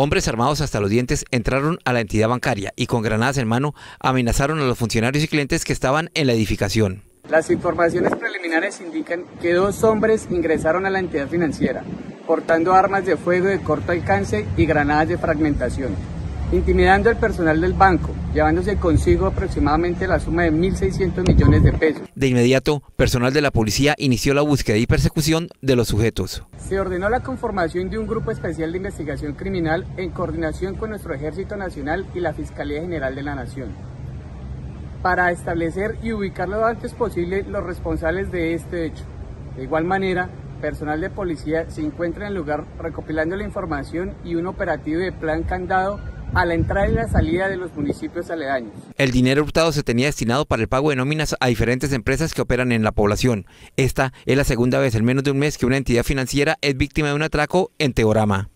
Hombres armados hasta los dientes entraron a la entidad bancaria y con granadas en mano amenazaron a los funcionarios y clientes que estaban en la edificación. Las informaciones preliminares indican que dos hombres ingresaron a la entidad financiera portando armas de fuego de corto alcance y granadas de fragmentación, intimidando al personal del banco, llevándose consigo aproximadamente la suma de 1.600 millones de pesos. De inmediato, personal de la policía inició la búsqueda y persecución de los sujetos. Se ordenó la conformación de un grupo especial de investigación criminal en coordinación con nuestro Ejército Nacional y la Fiscalía General de la Nación para establecer y ubicar lo antes posible los responsables de este hecho. De igual manera, personal de policía se encuentra en el lugar recopilando la información y un operativo de plan candado a la entrada y la salida de los municipios aledaños. El dinero hurtado se tenía destinado para el pago de nóminas a diferentes empresas que operan en la población. Esta es la segunda vez en menos de un mes que una entidad financiera es víctima de un atraco en Teorama.